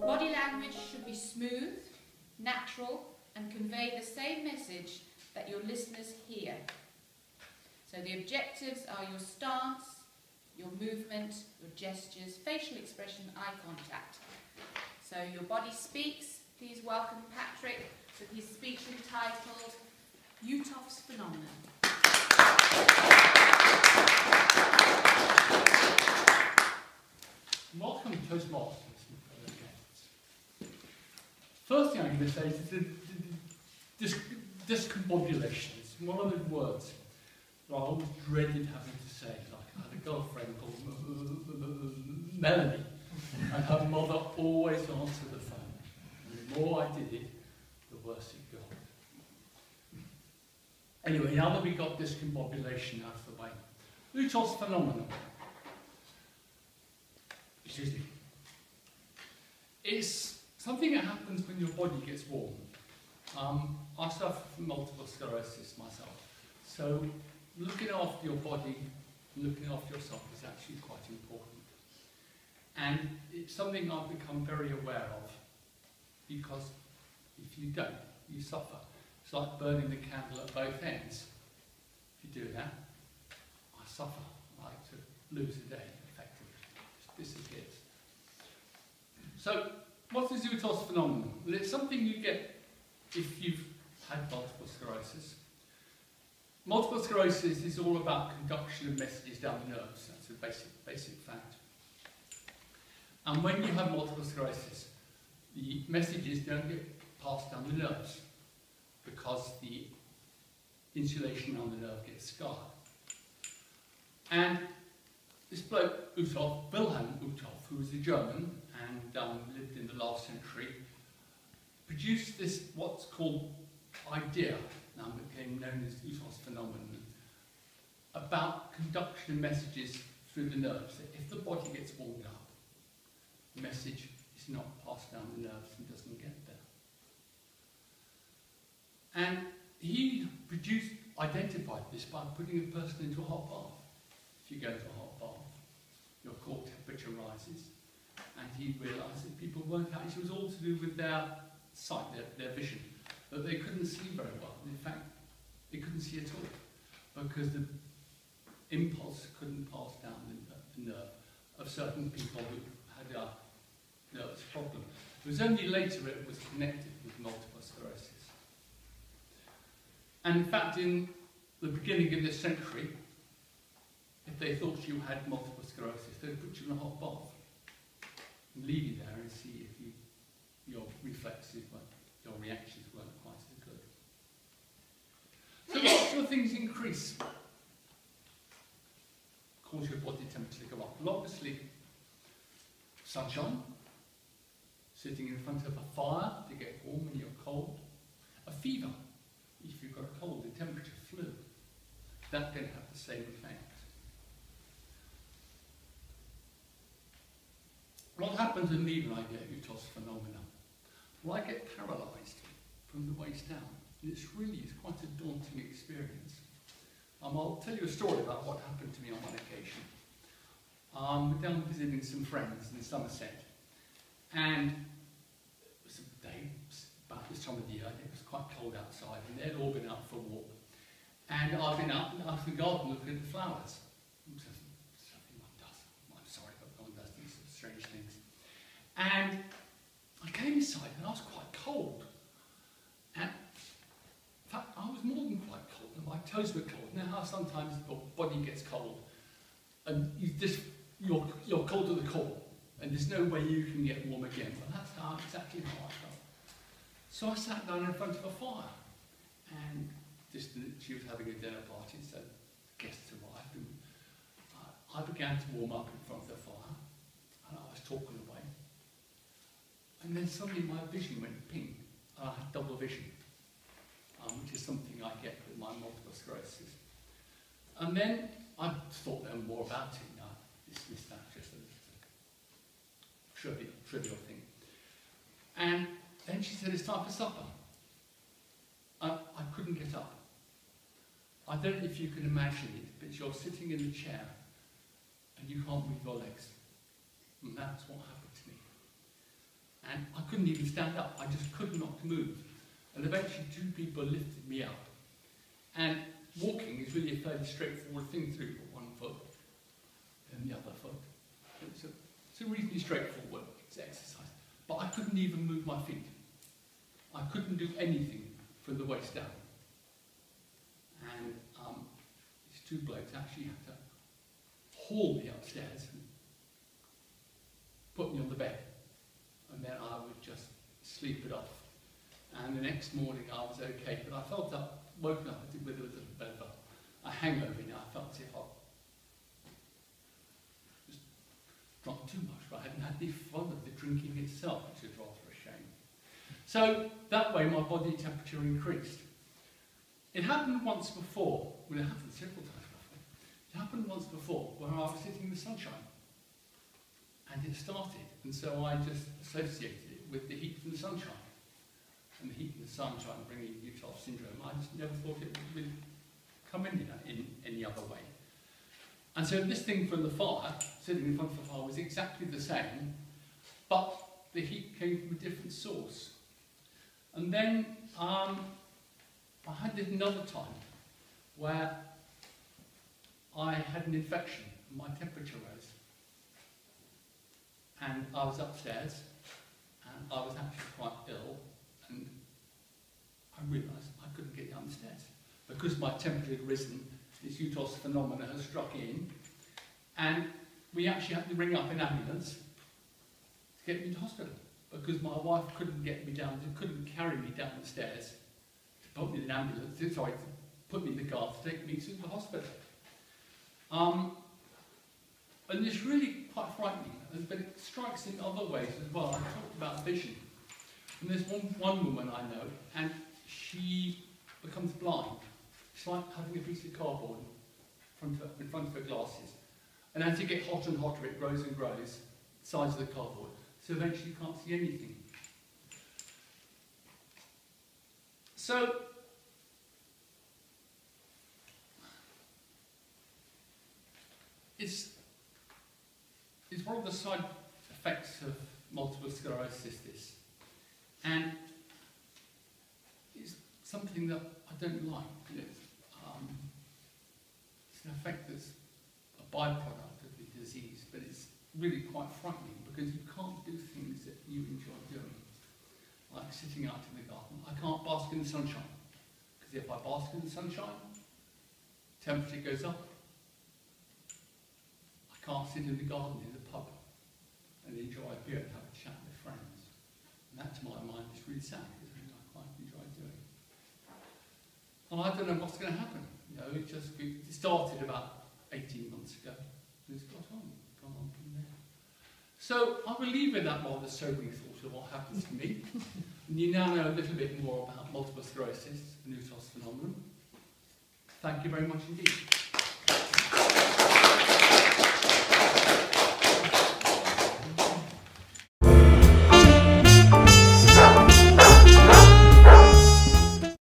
Body language should be smooth, natural, and convey the same message that your listeners hear. So the objectives are your stance, your movement, your gestures, facial expression, eye contact. So your body speaks. Please welcome Patrick with his speech entitled Uhthoff's Phenomenon. Welcome to Toastmasters. First thing I'm going to say is the, the, the dis- discombobulation. It's one of the words that I always dreaded having to say. Like I had a girlfriend called Melanie, and her mother always answered the phone. And the more I did it, the worse it got. Anyway, now that we got discombobulation out of the way, Lutos phenomenon. Excuse me. It's something that happens when your body gets warm. Um, I suffer from multiple sclerosis myself. So looking after your body, looking after yourself is actually quite important. And it's something I've become very aware of because if you don't, you suffer. It's like burning the candle at both ends. If you do that, I suffer. I like to lose a day, effectively. It disappears. So, what is the Uhthoff's phenomenon? Well, it's something you get if you've had multiple sclerosis. Multiple sclerosis is all about conduction of messages down the nerves. That's a basic, basic fact. And when you have multiple sclerosis, the messages don't get passed down the nerves because the insulation on the nerve gets scarred. And this bloke, Uhthoff, Wilhelm Uhthoff, who was a German and um, lived in the last century, produced this, what's called idea, now became known as Uhthoff's phenomenon, about conduction of messages through the nerves. If the body gets warmed up, the message is not passed down the nerves and doesn't get there. And he produced, identified this by putting a person into a hot bath. If you go to a hot bath, your core temperature rises. And he realised that people weren't actually, it was all to do with their sight, their, their vision, that they couldn't see very well. In fact, they couldn't see at all because the impulse couldn't pass down the, the nerve of certain people who had a nervous problem. It was only later it was connected with multiple sclerosis. And in fact, in the beginning of this century, if they thought you had multiple sclerosis, they'd put you in a hot bath and leave you there and see if you, your reflexes, weren't, your reactions weren't quite as good. So sort of things increase? Cause your body temperature to go up. Well, obviously, sunshine, sitting in front of a fire to get warm when you're cold, a fever, if you've got a cold, the temperature flu, that can have the same effect. What happens in I get Uhthoff's phenomena? Well, I get paralysed from the waist down. And it's really it's quite a daunting experience. Um, I'll tell you a story about what happened to me on one occasion. Um, down visiting some friends in Somerset. And it was a day, about this time of the year, it was quite cold outside, and they'd all been out for a walk. And I've been out, in the garden looking at the flowers. Something one does. I'm sorry, but one does these strange things. And came inside and I was quite cold. And in fact, I was more than quite cold, and my toes were cold. Now, how sometimes your body gets cold, and you just you're you're cold to the core, and there's no way you can get warm again. Well, that's how exactly how I felt. So I sat down in front of a fire, and just she was having a dinner party, so guests arrived, and uh, I began to warm up in front of the fire, and I was talking away, and then suddenly my vision went pink, I had double vision um, which is something I get with my multiple sclerosis. And then I thought then more about it. Now, dismissed that just a trivial, trivial thing. And then she said, it's time for supper. I, I couldn't get up. I don't know if you can imagine it, but you're sitting in the chair and you can't move your legs. And that's what happened to me. And I couldn't even stand up. I just could not move. And eventually two people lifted me up. And walking is really a fairly straightforward thing through one foot and the other foot. It's a, it's a reasonably straightforward exercise. But I couldn't even move my feet. I couldn't do anything from the waist down. And um, these two blokes actually had to haul me upstairs and put me on the bed. And then I would just sleep it off. And the next morning I was okay, but I felt up, woken up with a little bit of a, a hangover. Know, I felt if I just drunk too much, but I hadn't had the fun of the drinking itself, which is rather a shame. So that way my body temperature increased. It happened once before, well it happened several times before, it happened once before where I was sitting in the sunshine and it started and so I just associated it with the heat from the sunshine and the heat from the sunshine bringing Utah syndrome. I just never thought it would come in, in any other way. And so this thing from the fire, sitting in front of the fire, was exactly the same, but the heat came from a different source. And then um, I had this another time where I had an infection and my temperature rose. And I was upstairs and I was actually quite ill and I realised I couldn't get down the stairs. Because my temperature had risen, this Uhthoff's phenomena has struck in and we actually had to ring up an ambulance to get me to hospital because my wife couldn't get me down, she couldn't carry me down the stairs to put me in an ambulance, sorry, to put me in the car to take me to the hospital. Um, and it's really quite frightening, but it strikes in other ways as well. I talked about vision. And there's one, one woman I know, and she becomes blind. It's like having a piece of cardboard in front of, in front of her glasses. And as you get hotter and hotter, it grows and grows, the size of the cardboard. So eventually you can't see anything. So, it's, it's one of the side effects of multiple sclerosis, this. And it's something that I don't like. It's, um, it's an effect that's a byproduct of the disease, but it's really quite frightening because you can't do things that you enjoy doing, like sitting out in the garden. I can't bask in the sunshine, because if I bask in the sunshine, temperature goes up. I can't sit in the garden in the and enjoy a beer and have a chat with friends. And that, to my mind, is really sad, because I quite enjoy doing. And I don't know what's going to happen. You know, it just it started about 18 months ago, and it's got on. gone on from there. So I will leave with that rather sobering thought of what happens to me. and you now know a little bit more about multiple sclerosis, the Newtos phenomenon. Thank you very much indeed.